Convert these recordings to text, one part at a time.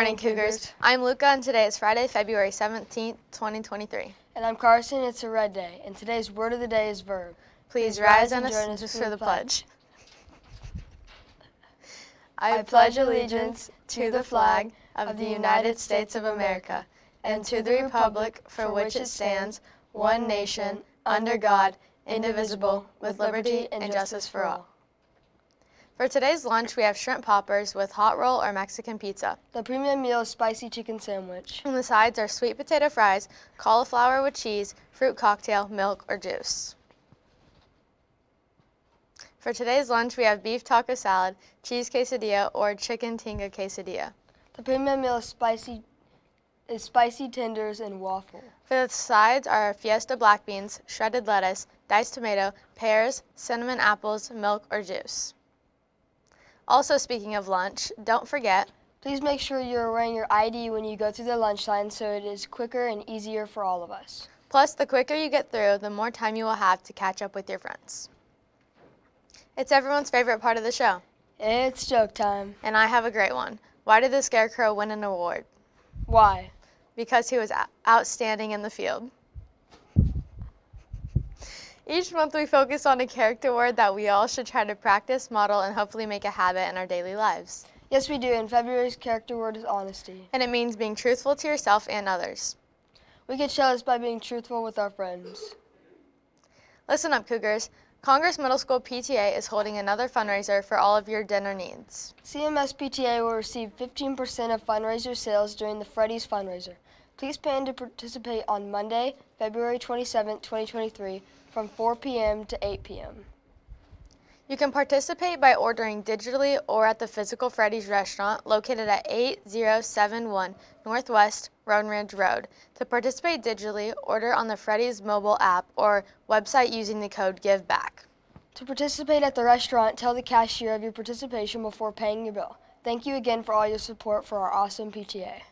Good morning, Cougars. I'm Luca, and today is Friday, February 17th, 2023. And I'm Carson. It's a red day, and today's word of the day is verb. Please, rise and join us for the pledge. I pledge allegiance to the flag of the United States of America and to the republic for which it stands, one nation, under God, indivisible, with liberty and justice for all. For today's lunch, we have shrimp poppers with hot roll or Mexican pizza. The premium meal is spicy chicken sandwich. And the sides are sweet potato fries, cauliflower with cheese, fruit cocktail, milk, or juice. For today's lunch, we have beef taco salad, cheese quesadilla, or chicken tinga quesadilla. The premium meal is spicy is spicy tenders and waffle. For the sides are fiesta black beans, shredded lettuce, diced tomato, pears, cinnamon apples, milk, or juice. Also, speaking of lunch, don't forget Please make sure you're wearing your ID when you go through the lunch line so it is quicker and easier for all of us. Plus, the quicker you get through, the more time you will have to catch up with your friends. It's everyone's favorite part of the show. It's joke time. And I have a great one. Why did the Scarecrow win an award? Why? Because he was outstanding in the field. Each month we focus on a character word that we all should try to practice, model, and hopefully make a habit in our daily lives. Yes, we do, and February's character word is honesty. And it means being truthful to yourself and others. We can show this by being truthful with our friends. Listen up, Cougars. Congress Middle School PTA is holding another fundraiser for all of your dinner needs. CMS PTA will receive 15% of fundraiser sales during the Freddy's fundraiser. Please plan to participate on Monday, February 27, 2023 from 4 p.m. to 8 p.m. You can participate by ordering digitally or at the physical Freddy's restaurant located at 8071 Northwest Roan Ridge Road. To participate digitally, order on the Freddy's mobile app or website using the code GIVEBACK. To participate at the restaurant, tell the cashier of your participation before paying your bill. Thank you again for all your support for our awesome PTA.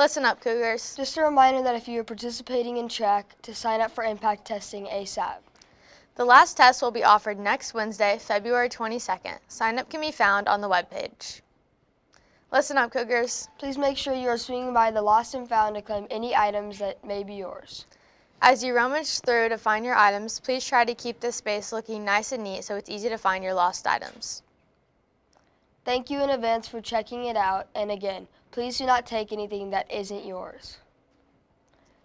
Listen up, Cougars. Just a reminder that if you are participating in track, to sign up for impact testing ASAP. The last test will be offered next Wednesday, February 22nd. Sign up can be found on the webpage. Listen up, Cougars. Please make sure you are swinging by the Lost and Found to claim any items that may be yours. As you rummage through to find your items, please try to keep this space looking nice and neat so it's easy to find your lost items. Thank you in advance for checking it out, and again, Please do not take anything that isn't yours.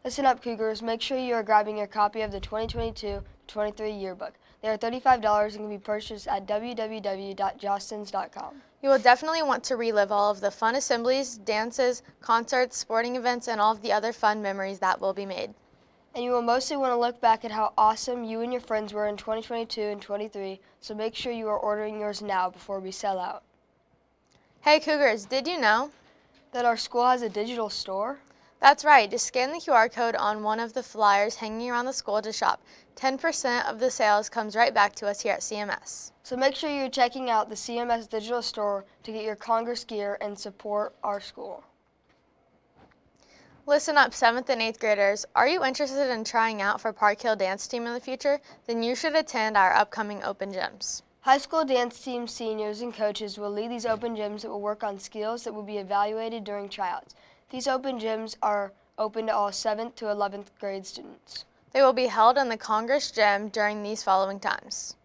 Listen up, Cougars. Make sure you are grabbing your copy of the 2022-23 yearbook. They are $35 and can be purchased at www.jostens.com. You will definitely want to relive all of the fun assemblies, dances, concerts, sporting events, and all of the other fun memories that will be made. And you will mostly want to look back at how awesome you and your friends were in 2022 and 23, so make sure you are ordering yours now before we sell out. Hey Cougars, did you know that our school has a digital store? That's right. Just scan the QR code on one of the flyers hanging around the school to shop. 10% of the sales comes right back to us here at CMS. So make sure you're checking out the CMS digital store to get your Congress gear and support our school. Listen up, 7th and 8th graders. Are you interested in trying out for Park Hill Dance Team in the future? Then you should attend our upcoming Open Gyms. High school dance team seniors and coaches will lead these open gyms that will work on skills that will be evaluated during tryouts. These open gyms are open to all 7th to 11th grade students. They will be held in the Congress Gym during these following times.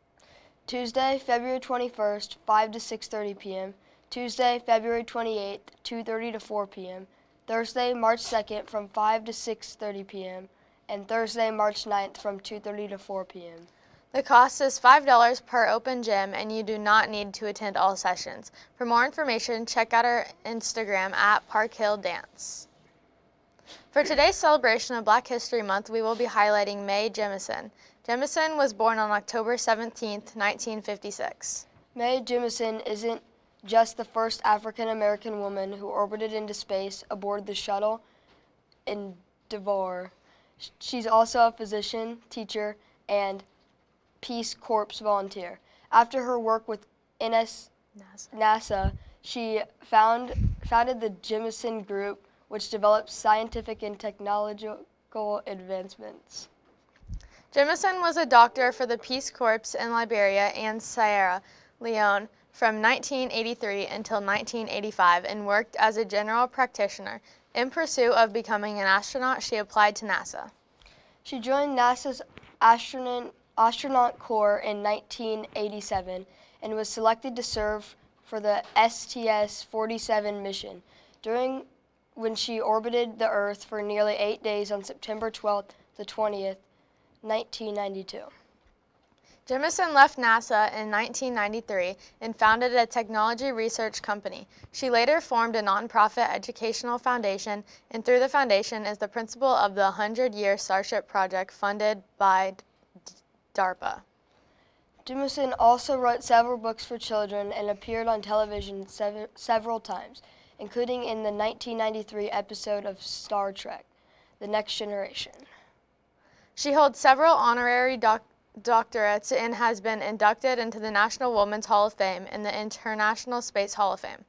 Tuesday, February 21st, 5 to 6.30 p.m. Tuesday, February 28th, 2.30 to 4 p.m. Thursday, March 2nd from 5 to 6.30 p.m. And Thursday, March 9th from 2.30 to 4 p.m. The cost is $5 per open gym and you do not need to attend all sessions. For more information, check out our Instagram at Park Hill Dance. For today's celebration of Black History Month, we will be highlighting Mae Jemison. Jemison was born on October 17, 1956. Mae Jemison isn't just the first African American woman who orbited into space aboard the shuttle in Endeavour. She's also a physician, teacher, and Peace Corps volunteer. After her work with NS NASA, NASA she found, founded the Jemison Group, which develops scientific and technological advancements. Jemison was a doctor for the Peace Corps in Liberia and Sierra Leone. from 1983 until 1985 and worked as a general practitioner. In pursuit of becoming an astronaut, she applied to NASA. She joined NASA's astronaut, astronaut Corps in 1987 and was selected to serve for the STS-47 mission. During when she orbited the Earth for nearly eight days on September 12th the 20th, 1992. Jemison left NASA in 1993 and founded a technology research company. She later formed a nonprofit educational foundation and through the foundation is the principal of the 100-year Starship project funded by DARPA. Jemison also wrote several books for children and appeared on television sev several times, including in the 1993 episode of Star Trek, The Next Generation. She holds several honorary doc doctorates and has been inducted into the National Women's Hall of Fame and the International Space Hall of Fame.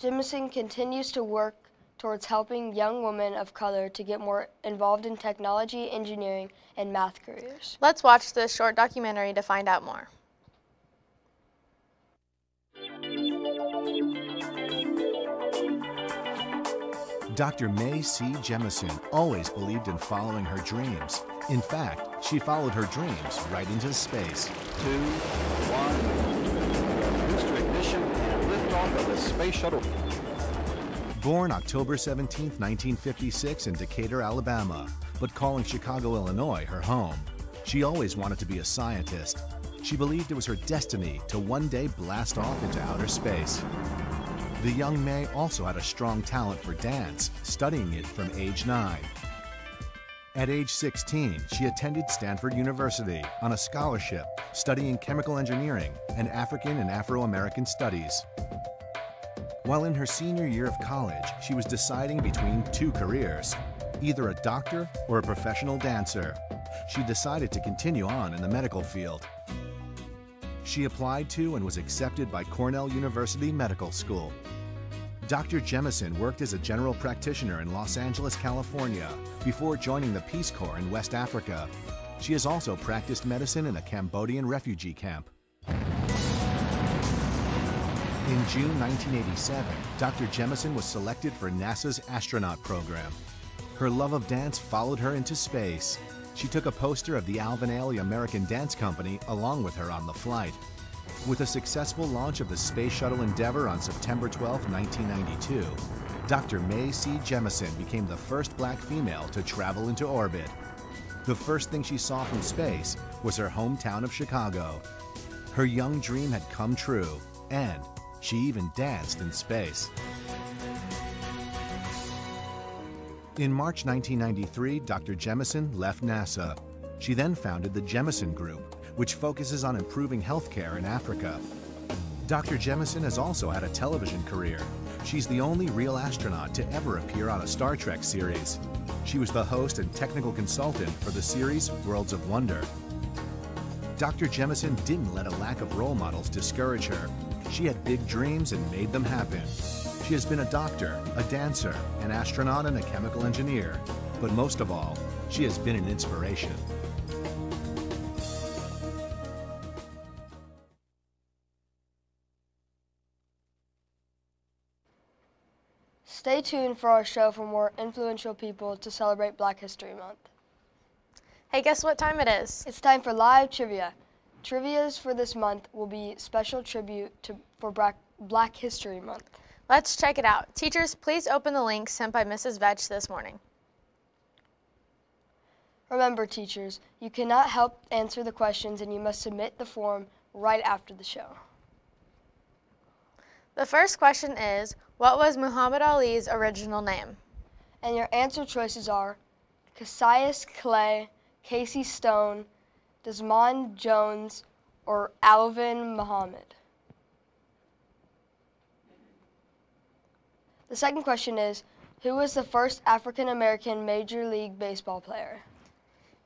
Jemison continues to work towards helping young women of color to get more involved in technology, engineering, and math careers. Let's watch this short documentary to find out more. Dr. Mae C. Jemison always believed in following her dreams. In fact, she followed her dreams right into space. Two, one, booster ignition and liftoff of the space shuttle. Born October 17, 1956 in Decatur, Alabama, but calling Chicago, Illinois her home, she always wanted to be a scientist. She believed it was her destiny to one day blast off into outer space. The young Mae also had a strong talent for dance, studying it from age 9. At age 16, she attended Stanford University on a scholarship studying chemical engineering and African and Afro-American studies. While in her senior year of college, she was deciding between two careers, either a doctor or a professional dancer. She decided to continue on in the medical field. She applied to and was accepted by Cornell University Medical School. Dr. Jemison worked as a general practitioner in Los Angeles, California, before joining the Peace Corps in West Africa. She has also practiced medicine in a Cambodian refugee camp. In June 1987, Dr. Jemison was selected for NASA's astronaut program. Her love of dance followed her into space. She took a poster of the Alvin Ailey American Dance Company along with her on the flight. With a successful launch of the Space Shuttle Endeavour on September 12, 1992, Dr. Mae C. Jemison became the first black female to travel into orbit. The first thing she saw from space was her hometown of Chicago. Her young dream had come true, and she even danced in space. In March 1993, Dr. Jemison left NASA. She then founded the Jemison Group, which focuses on improving healthcare in Africa. Dr. Jemison has also had a television career. She's the only real astronaut to ever appear on a Star Trek series. She was the host and technical consultant for the series Worlds of Wonder. Dr. Jemison didn't let a lack of role models discourage her. She had big dreams and made them happen. She has been a doctor, a dancer, an astronaut, and a chemical engineer. But most of all, she has been an inspiration. Stay tuned for our show for more influential people to celebrate Black History Month. Hey, guess what time it is? It's time for live trivia. Trivia's for this month will be special tribute to, for Black, Black History Month. Let's check it out. Teachers, please open the link sent by Mrs. Vetch this morning. Remember, teachers, you cannot help answer the questions and you must submit the form right after the show. The first question is, what was Muhammad Ali's original name? And your answer choices are Cassius Clay, Casey Stone, Desmond Jones, or Alvin Muhammad. The second question is, who was the first African American Major League Baseball player?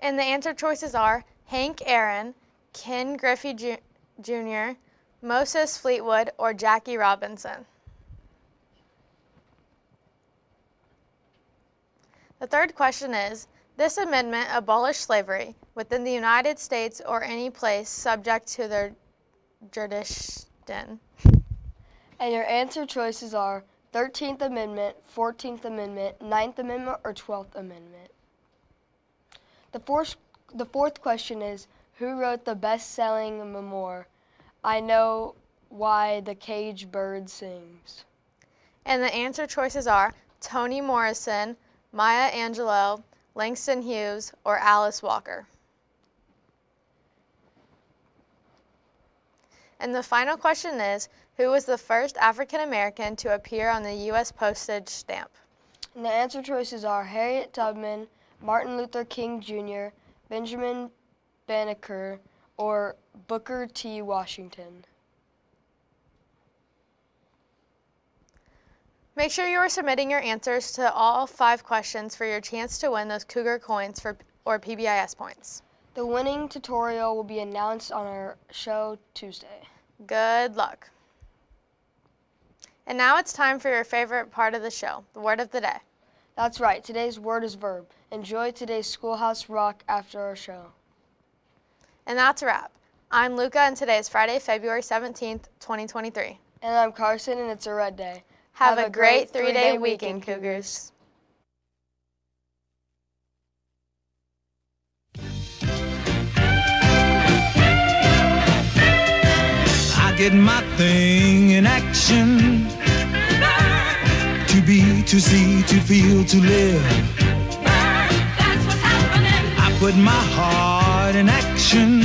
And the answer choices are Hank Aaron, Ken Griffey Jr., Moses Fleetwood, or Jackie Robinson. The third question is, this amendment abolished slavery within the United States or any place subject to their jurisdiction. And your answer choices are 13th Amendment, 14th Amendment, 9th Amendment, or 12th Amendment. The fourth, the fourth question is Who wrote the best selling memoir, I Know Why the Caged Bird Sings? And the answer choices are Toni Morrison, Maya Angelou, Langston Hughes, or Alice Walker. And the final question is Who was the first African American to appear on the U.S. postage stamp? And the answer choices are Harriet Tubman, Martin Luther King Jr., Benjamin Banneker, or Booker T. Washington. Make sure you are submitting your answers to all five questions for your chance to win those Cougar coins for, or PBIS points. The winning tutorial will be announced on our show Tuesday. Good luck. And now it's time for your favorite part of the show, the word of the day. That's right, today's word is verb. Enjoy today's Schoolhouse Rock after our show. And that's a wrap. I'm Luca, and today is Friday, February 17th, 2023. And I'm Carson, and it's a red day. Have, Have a, great, great three day weekend, Cougars. I get my thing in action. To be, to see, to feel, to live. That's what's happening. I put my heart in action.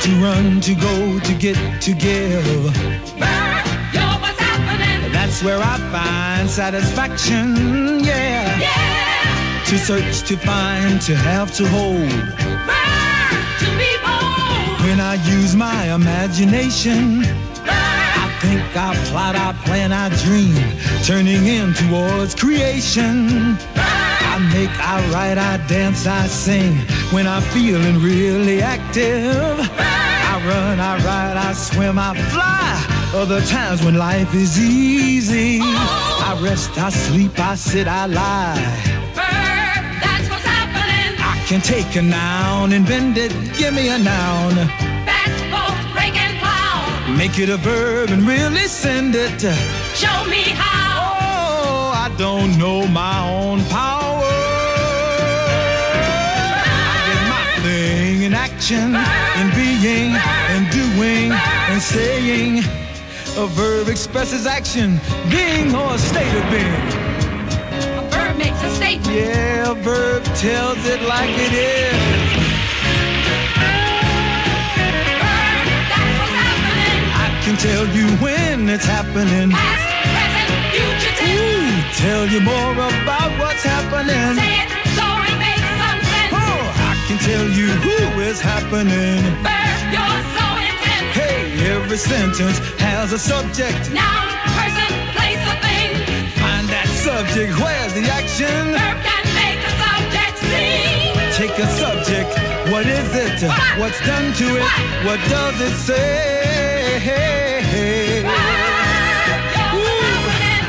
To run, to go, to get, to give. Where I find satisfaction, yeah. Yeah. To search, to find, to have, to hold. Burn, to be bold. When I use my imagination, Burn. I think I plot, I plan, I dream, turning in towards creation. Burn. I make, I write, I dance, I sing when I'm feeling really active. I run, I ride, I swim, I fly. Other times when life is easy, oh. I rest, I sleep, I sit, I lie. Verb, that's what's happening. I can take a noun and bend it, give me a noun. That's both break and plow. Make it a verb and really send it. Show me how. Oh, I don't know my own power. I get my thing in action, in being, and doing, and saying. A verb expresses action, being or a state of being. A verb makes a statement. Yeah, a verb tells it like it is. Verb, that's what's happening. I can tell you when it's happening. Past, present, future tense. Ooh, tell you more about what's happening. Say it so it makes some sense. Oh, I can tell you who is happening. Verb, sentence has a subject. Noun, person, place, or thing. Find that subject, where's the action? Verb can make a subject sing. Take a subject, what is it? What? What's done to it? What does it say? You're.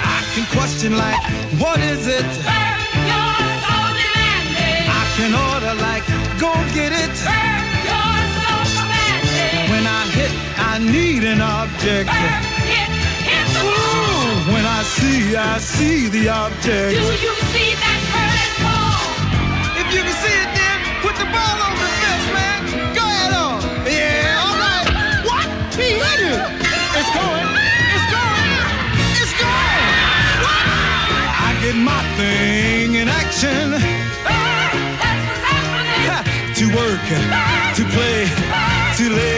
I can question like, what is it? Need an object. Verb, hit, hit the ball. Ooh, when I see, I see the object. Do you see that bird ball? If you can see it, then put the ball on the fence, man. Go ahead on. Yeah, all right. What? He hit it. It's going. It's going. It's going. What? I get my thing in action. Verb, that's what's happening. Ha, to work, to play, to live.